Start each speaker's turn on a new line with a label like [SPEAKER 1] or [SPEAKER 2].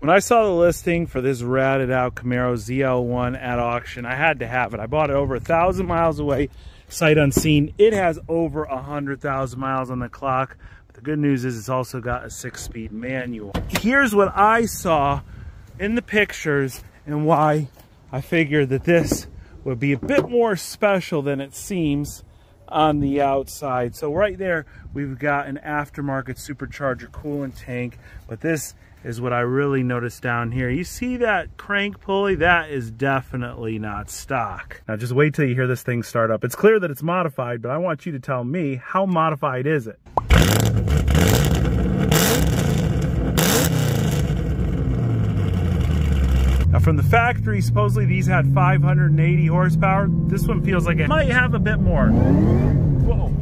[SPEAKER 1] When I saw the listing for this ratted out Camaro ZL1 at auction, I had to have it. I bought it over a thousand miles away, sight unseen. It has over a hundred thousand miles on the clock. But the good news is it's also got a six speed manual. Here's what I saw in the pictures and why I figured that this would be a bit more special than it seems on the outside. So right there, we've got an aftermarket supercharger coolant tank, but this is what I really noticed down here. You see that crank pulley? That is definitely not stock. Now just wait till you hear this thing start up. It's clear that it's modified, but I want you to tell me, how modified is it? Now from the factory, supposedly these had 580 horsepower. This one feels like it might have a bit more. Whoa.